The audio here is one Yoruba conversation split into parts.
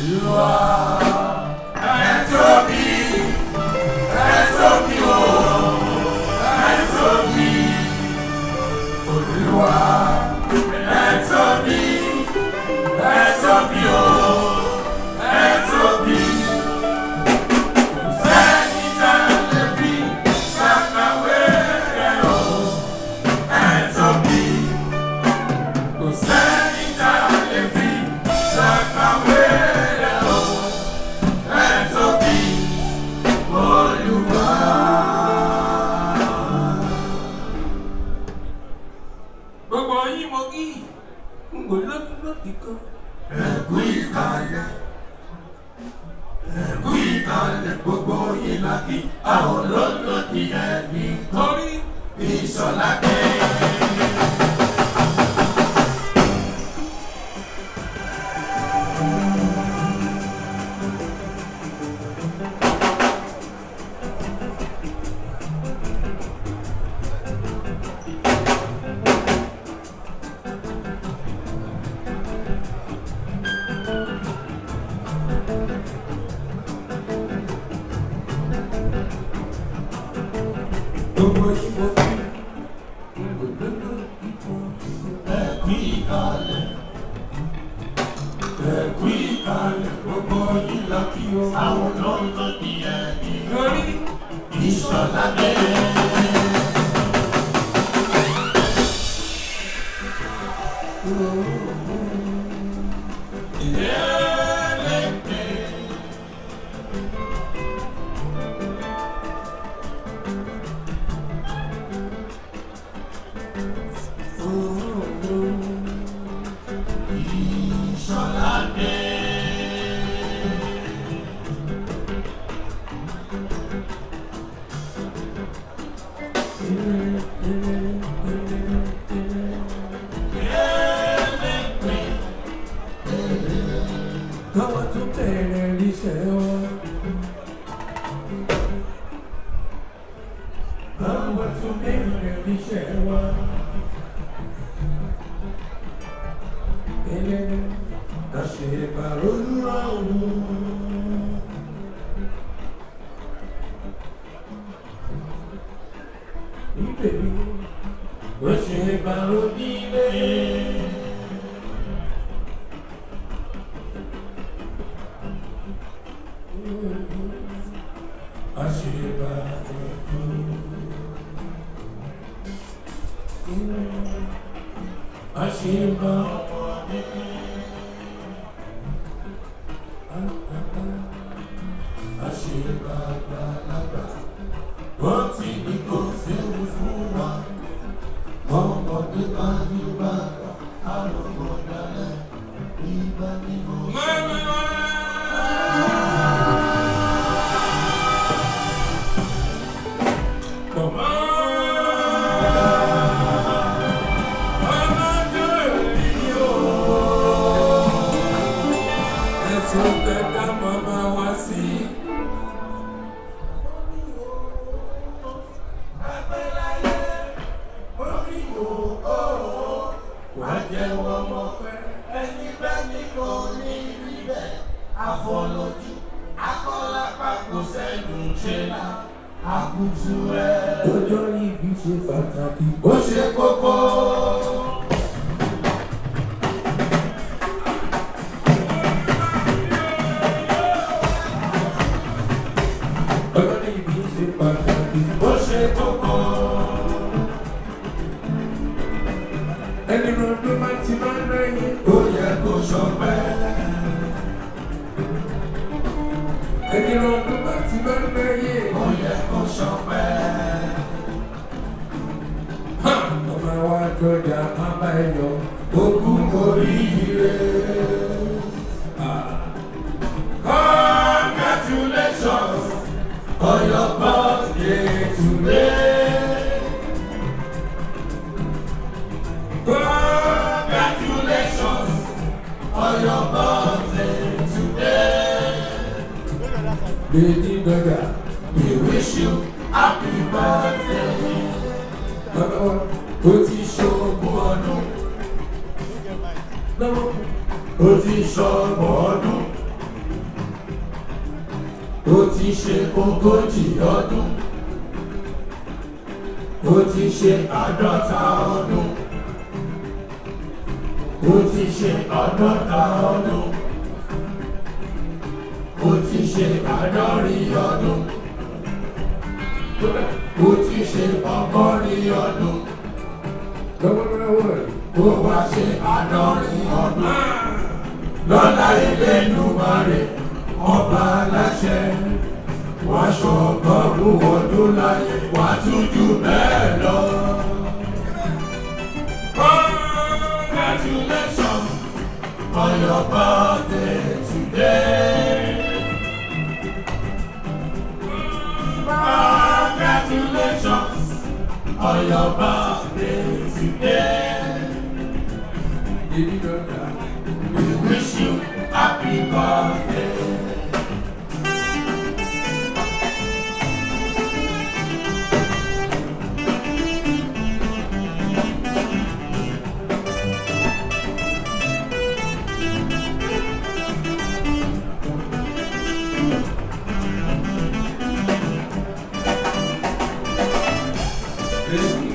You are. Achimba jẹ́wọ́ mọ̀ pé ẹni bẹ́ẹ̀ ni kò ní rí bẹ́ẹ̀ àfọlójú akọ́lápá kò sẹ́nu ṣe àkùtù ẹ̀. ó ibi ṣe pàtàkì ó ṣe kókó. Lady Gaga. We wish you happy birthday. Bàbá wa ó ti ṣògbọ́n ọdún. Lọ́wọ́ ó ti ṣọgbọ́n ọdún. Ó ti ṣe ogójì ọdún. Ó ti ṣe àádọ́ta ọdún. ti ṣe ọgọ́rin ọdún. lọ́wọ́lọ́wọ́ yìí. kó wá ṣe àádọ́rin ọdún. lọ́lá ilé nùmọ̀rẹ́ ọba aláṣẹ wàá ṣọ̀gbọ́n ọdún láyé wàá tún jù bẹ́ẹ̀ lọ. Congratulations on your birthday today. Bye. Congratulations on your birthday today. Baby girl, We wish you happy birthday. you.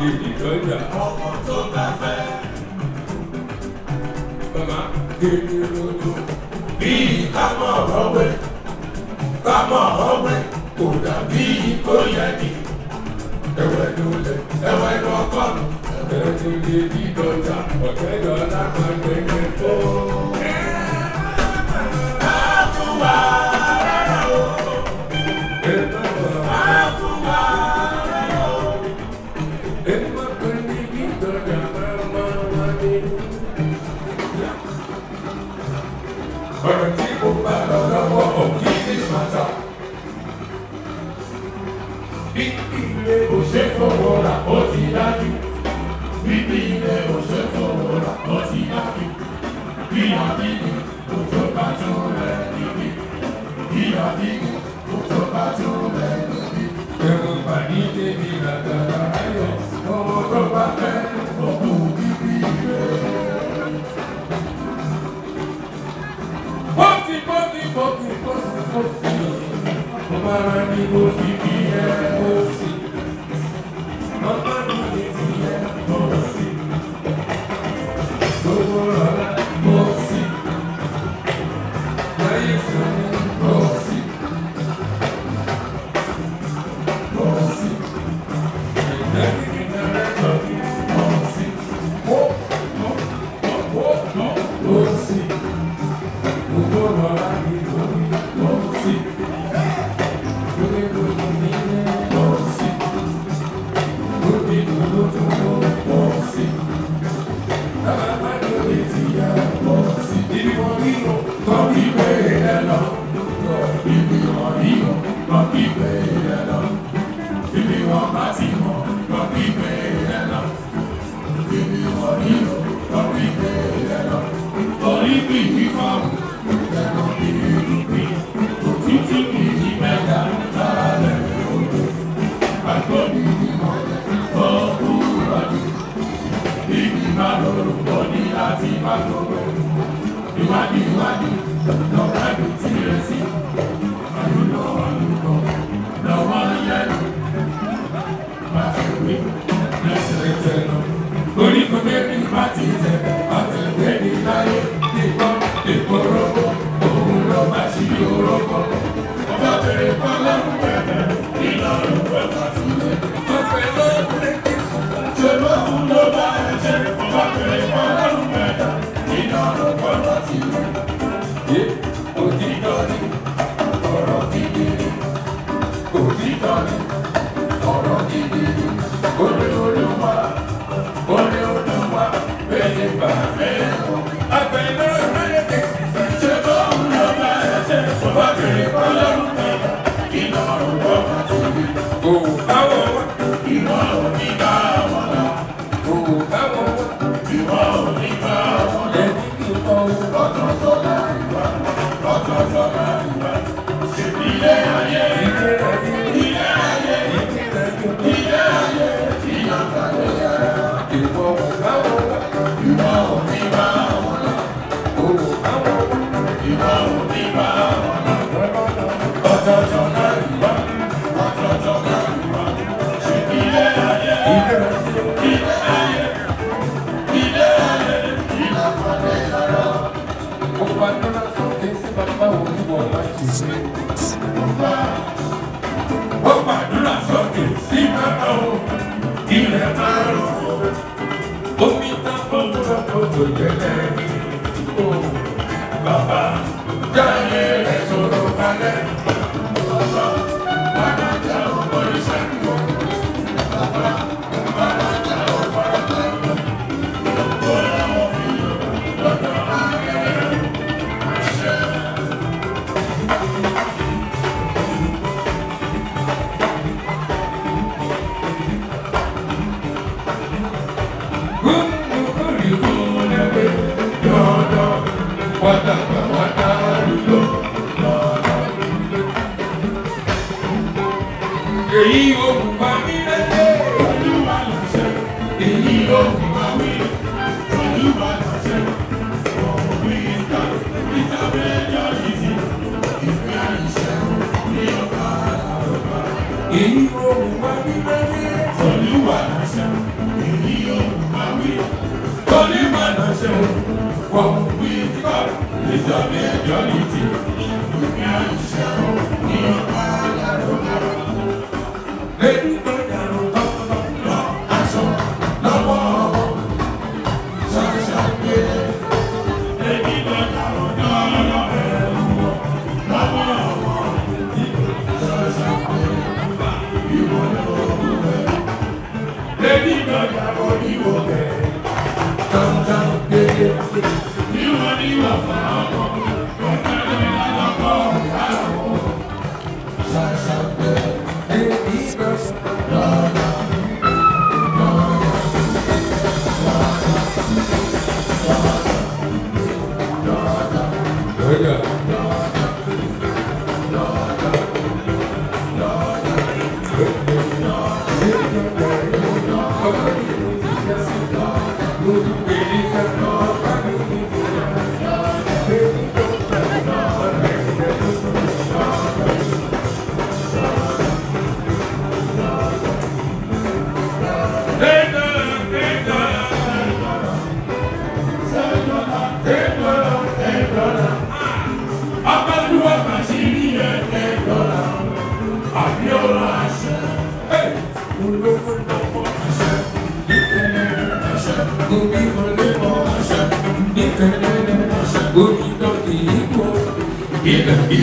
Bíbí ló ń jà. Ọkọ̀ tó bá fẹ́. Bàbá Bíbí ló ń dùn. Bí kámọ̀ ọ̀wẹ́ kámọ̀ ọ̀wẹ́ kò dàbí kò yẹ ni. Ẹ̀wẹ̀ ló lẹ̀ ẹ̀wẹ̀ ló kọ́ mi. Ẹ̀wẹ̀ ló lè di dọ́jà ọ̀kẹ́ dọ́là kan gbẹ̀gbẹ̀ fún. Ẹ tún wá. se for ora,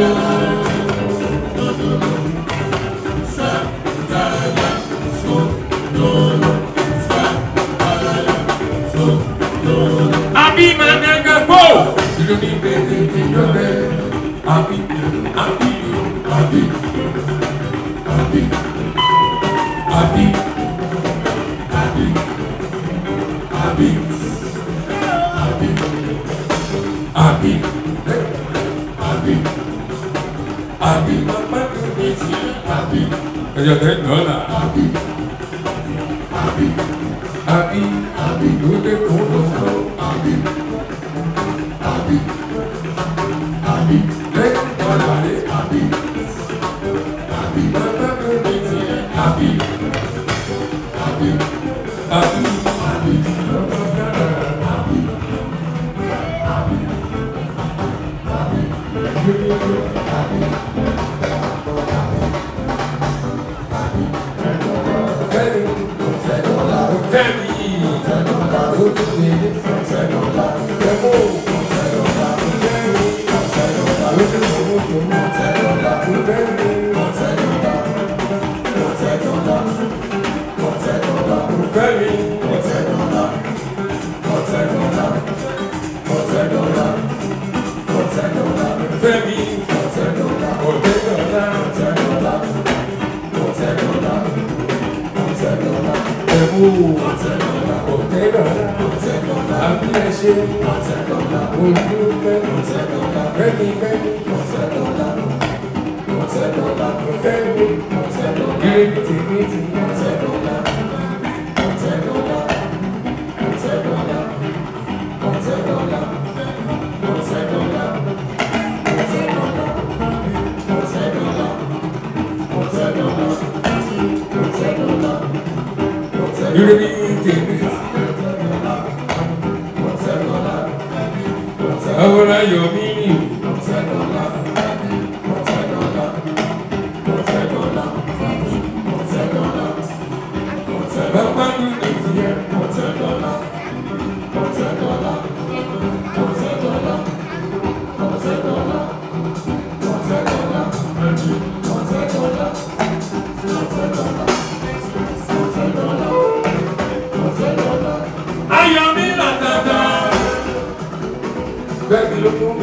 will ọjọ́ tẹ́ ń lọ́la àbí àbí àbí àbí ló dé. Ahora yo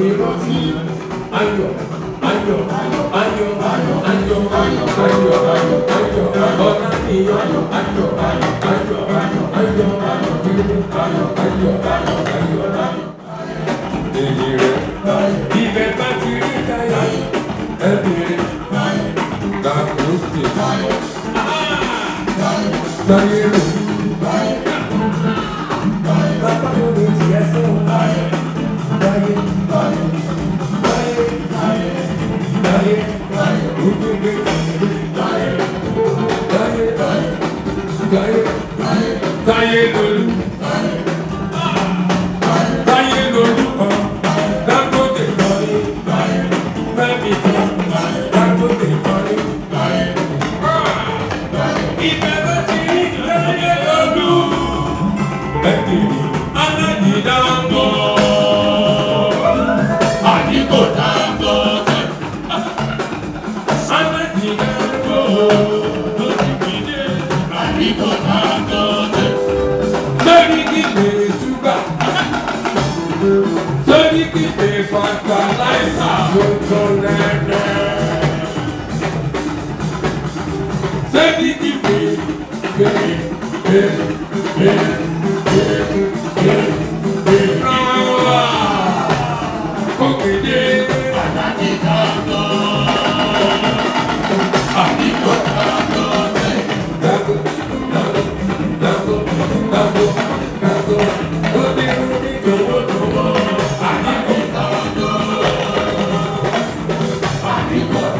ìrántí ayọ̀ ayọ̀ ayọ̀ ayọ̀ ayọ̀ ayọ̀ ayọ̀ ayọ̀ ọ̀la ni ayọ̀ ayọ̀ ayọ̀ ayọ̀ ayọ̀ ayọ̀ ayọ̀ ayọ̀ ayọ̀ èyí rẹ̀ ibẹ̀ bá ti rí táyà ẹ̀bí rẹ̀ làkúrò sí i. Anadida.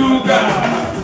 you guys.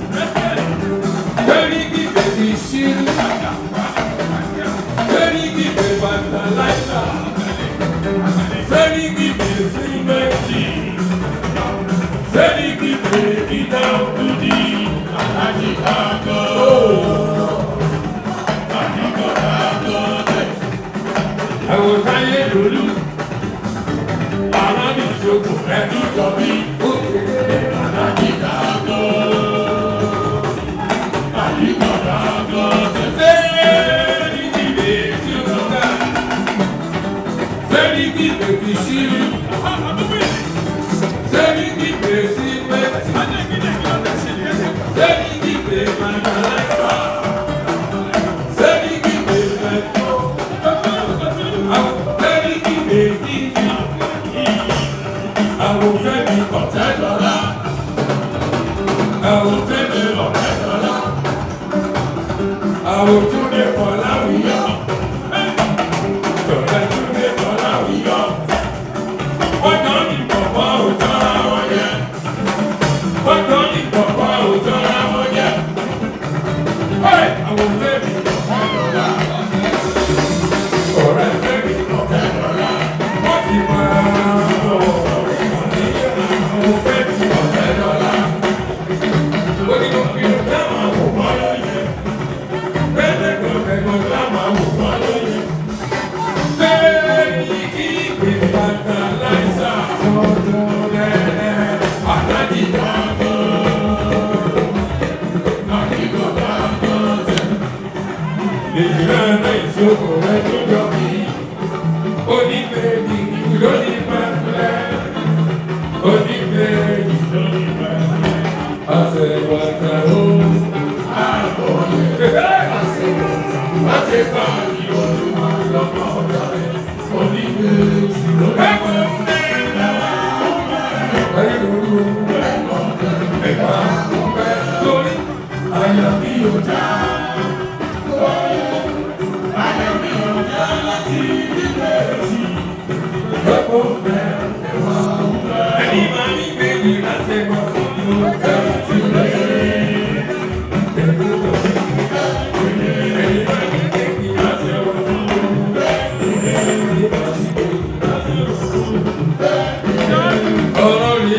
Yeah.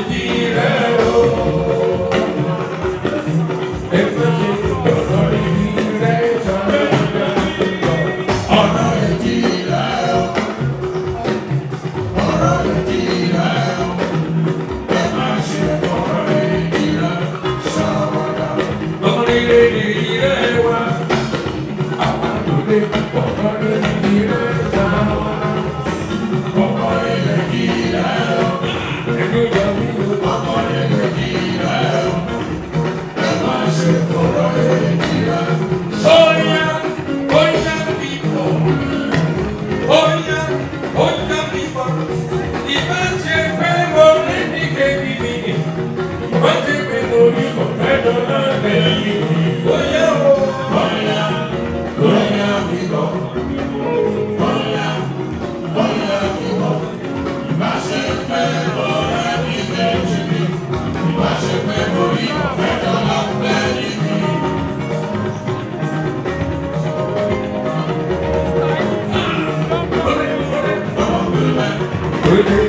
dear. Thank you.